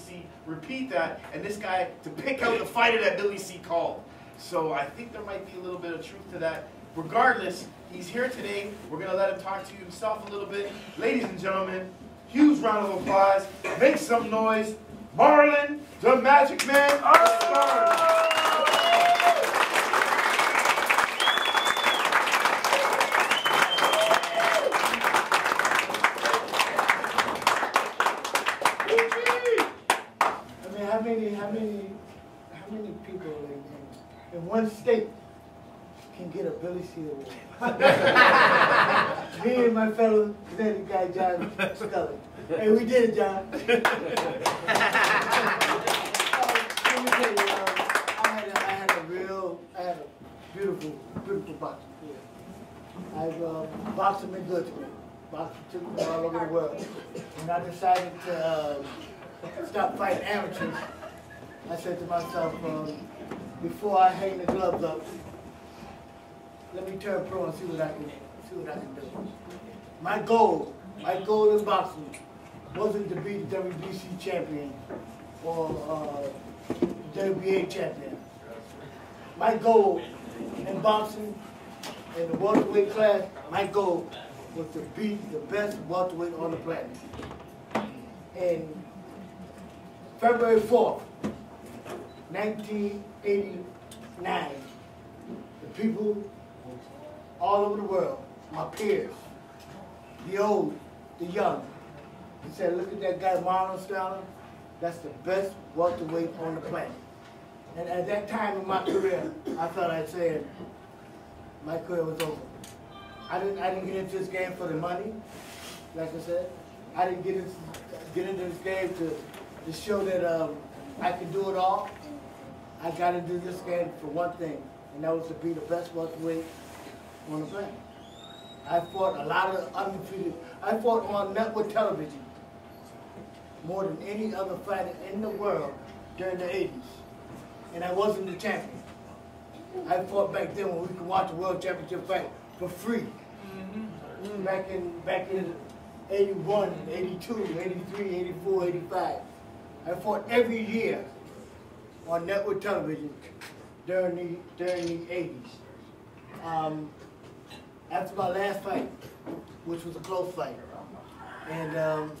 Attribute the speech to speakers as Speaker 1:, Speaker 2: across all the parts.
Speaker 1: C repeat that, and this guy to pick out the fighter that Billy C called. So I think there might be a little bit of truth to that. Regardless, he's here today. We're going to let him talk to you himself a little bit. Ladies and gentlemen, huge round of applause. Make some noise. Marlon, the Magic Man
Speaker 2: mean, how many, how many, how many people in, in one state a Billy Me and my fellow Connecticut guy, John Scully. Hey, we did it, John. Uh, let me tell you, um, I had a, I had a real, I had a beautiful, beautiful boxing career. I've, uh, boxing been good to me. Boxing took me all over the world. When I decided to, um, stop fighting amateurs, I said to myself, um, before I hang the gloves up, let me turn pro and see what I can see what I can do. My goal, my goal in boxing wasn't to be the WBC champion or uh, WBA champion. My goal in boxing in the welterweight class, my goal was to be the best welterweight on the planet. And February 4th, 1989, the people all over the world, my peers, the old, the young, he said, look at that guy, Marlon Starling, that's the best welterweight on the planet. And at that time in my career, I thought I'd said, my career was over. I didn't, I didn't get into this game for the money, like I said. I didn't get into, get into this game to, to show that um, I can do it all. I got into this game for one thing, and that was to be the best welterweight on the planet. I fought a lot of undefeated. I fought on network television more than any other fighter in the world during the 80s. And I wasn't the champion. I fought back then when we could watch the world championship fight for free. Back in back in 81, 82, 83, 84, 85. I fought every year on network television during the during the 80s. Um, after my last fight, which was a close fight, and um,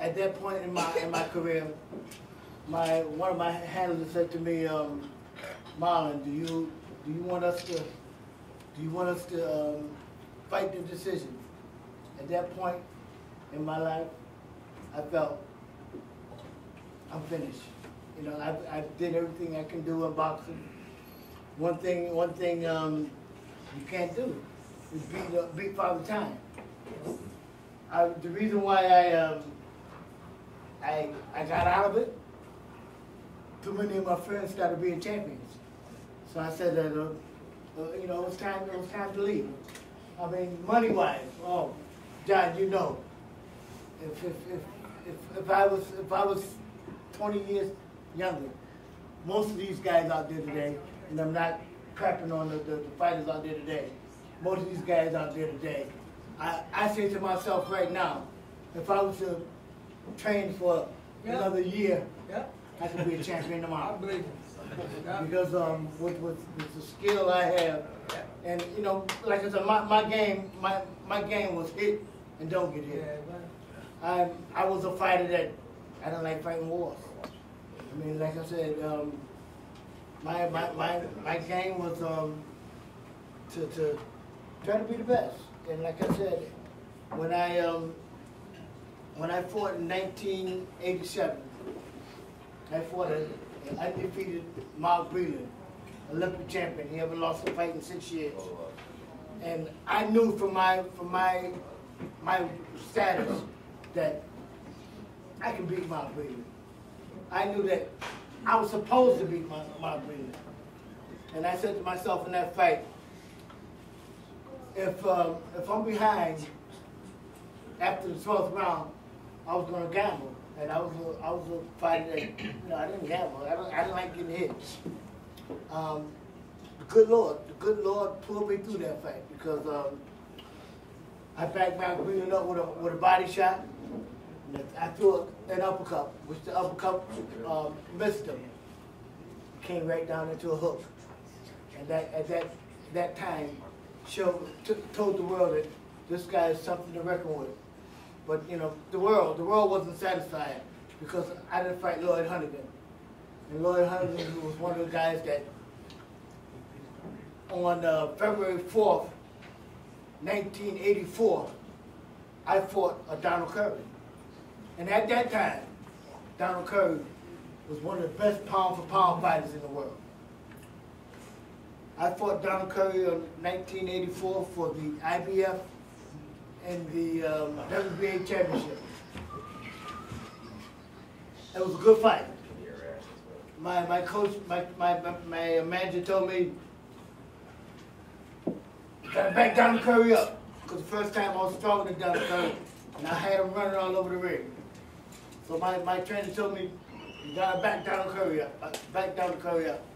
Speaker 2: at that point in my in my career, my one of my handlers said to me, um, Marlon, do you do you want us to do you want us to um, fight the decision? At that point in my life, I felt I'm finished. You know, I, I did everything I can do in boxing. One thing, one thing um, you can't do is beat uh, beat Father Time. I, the reason why I um, I I got out of it, too many of my friends started being champions. So I said that uh, uh, you know it was time it was time to leave. I mean, money wise, oh, John, you know, if if if if, if I was if I was 20 years younger, most of these guys out there today, and I'm not crapping on the, the, the fighters out there today, most of these guys out there today, I, I say to myself right now, if I was to train for
Speaker 3: Yeah.
Speaker 2: another year,
Speaker 3: Yeah,
Speaker 2: I could be a champion tomorrow.
Speaker 3: I believe it. Yeah.
Speaker 2: Because um, with, with, with the skill I have, and you know, like I said, my, my game, my, my game was hit and don't get hit. I, I was a fighter that I don't like fighting wars. I mean, like I said, um, my, my, my, my game was um, to, to try to be the best. And like I said, when I um, when I fought in 1987, I fought an undefeated Mark Breland, Olympic champion. He haven't lost a fight in six years. And I knew from my from my my status that I could beat Mark Breland. I knew that I was supposed to beat Mark Breland. And I said to myself in that fight, if um, if I'm behind after the 12th round, I was going to gamble. And I was a, I was a fighter that, you know, I didn't gamble. I, don't, I didn't like getting hit. Um, the good Lord, the good Lord pulled me through that fight because um, I backed Mark Breland up with a, with a body shot. I threw an uppercut, which the uppercut um, missed him. Came right down into a hook. And that, at that, that time, showed, t- told the world that this guy is something to reckon with. But, you know, the world, the world wasn't satisfied because I didn't fight Lloyd Honeyghan. And Lloyd Honeyghan was one of the guys that on uh, February 4th, 1984, I fought a Donald Curry. And at that time, Donald Curry was one of the best pound for pound fighters in the world. I fought Donald Curry in 1984 for the IBF and the um, WBA championship. It was a good fight. My, my coach, my, my, my manager told me, gotta back Donald Curry up. Because the first time I was stronger than Donald Curry, and I had him running all over the ring. So my, my trainer told me, you gotta back Donald Curry up, back Donald Curry up.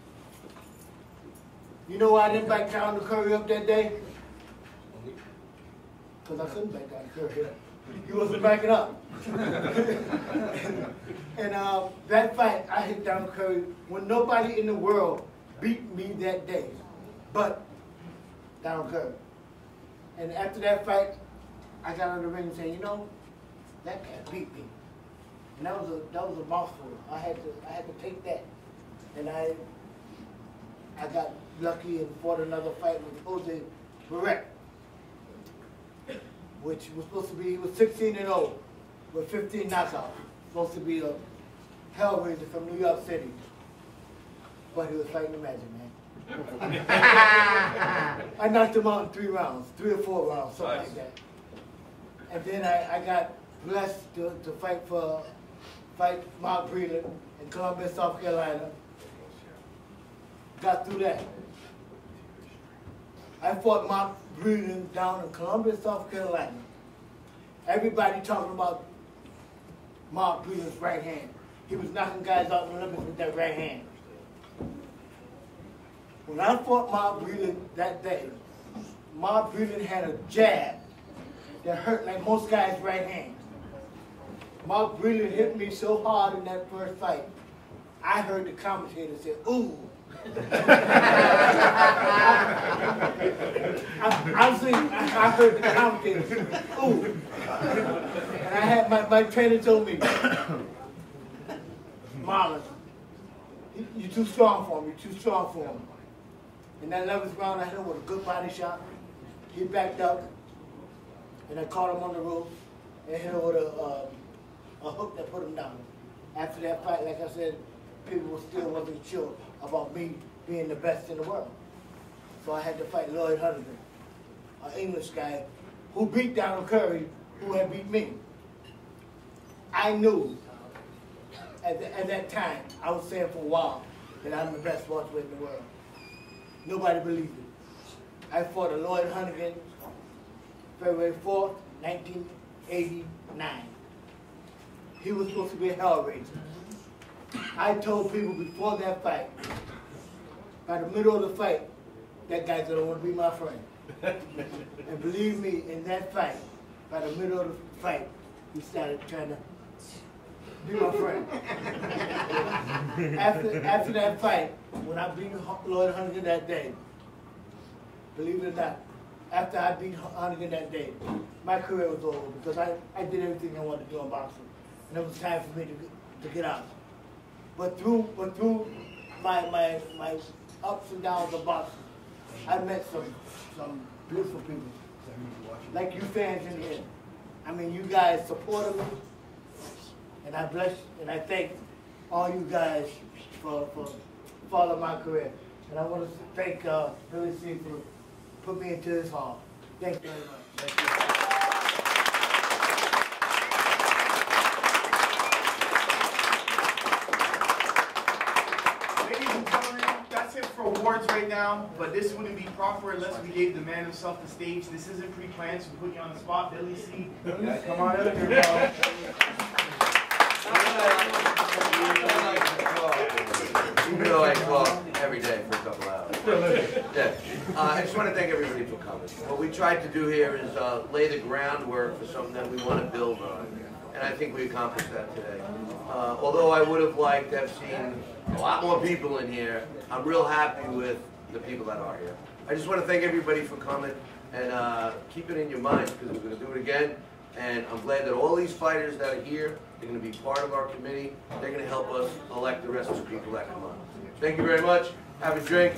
Speaker 2: You know why I didn't back Donald Curry up that day? Because I couldn't back down Donald Curry up. He wasn't backing up. and uh, that fight, I hit Donald Curry when nobody in the world beat me that day, but Donald Curry. And after that fight, I got of the ring and said, you know, that guy beat me. And that was a that was a mouthful. I had to I had to take that. And I I got lucky and fought another fight with Jose Barrett, which was supposed to be he was 16 and 0 with 15 knockouts. Supposed to be a Hellraiser from New York City. But he was fighting the magic man. I knocked him out in three rounds, three or four rounds, something
Speaker 4: Nice.
Speaker 2: like that. And then I, I got blessed to, to fight for fight Mark Breland in Columbia, South Carolina. Got through that. I fought Mark Breland down in Columbia, South Carolina. Everybody talking about Mark Breland's right hand. He was knocking guys out in the Olympics with that right hand. When I fought Mark Breland that day, Mark Breland had a jab that hurt like most guys' right hand. Mark Breland hit me so hard in that first fight, I heard the commentator say, ooh. I, I, see, I, heard the say, ooh. And I had, my, my trainer told me, Marlon, you- you're too strong for him, you're too strong for him. In that 11th round, I hit him with a good body shot. He backed up, and I caught him on the ropes and hit him with a, uh, a hook that put him down. After that fight, like I said, people were still wasn't sure about me being the best in the world. So I had to fight Lloyd Honeyghan, an English guy who beat Donald Curry, who had beat me. I knew at, the, at that time, I was saying for a while, that I'm the best welterweight in the world. Nobody believed it. I fought a Lloyd Honeyghan February 4th, 1989. He was supposed to be a Hellraiser. I told people before that fight, by the middle of the fight, that guy's gonna want to be my friend. and believe me, in that fight, by the middle of the fight, he started trying to be my friend. after, after that fight, when I beat Lloyd Honeyghan that day, believe it or not, after I beat Honeyghan that day, my career was over because I, I did everything I wanted to do in boxing. And it was time for me to, to get out. But through, but through my, my, my ups and downs of boxing, I met some, some beautiful people. Like you fans in here. I mean, you guys supported me. And I bless and I thank all you guys for, for following my career. And I want to thank uh, Billy C for putting me into this hall. Thank you very much.
Speaker 1: Ladies and gentlemen, that's it for awards right now, but this wouldn't be proper unless we gave the man himself the stage. This isn't pre-planned, so we put you on the spot. Billy C. Yeah, come on up here, bro.
Speaker 4: You can go like every day for a couple hours. Yeah. Uh, I just want to thank everybody for coming. What we tried to do here is uh, lay the groundwork for something that we want to build on, and I think we accomplished that today. Uh, Although I would have liked to have seen a lot more people in here, I'm real happy with the people that are here. I just want to thank everybody for coming, and uh, keep it in your minds, because we're going to do it again. And I'm glad that all these fighters that are here, they're going to be part of our committee. They're going to help us elect the rest of the people that come on. Thank you very much. Have a drink.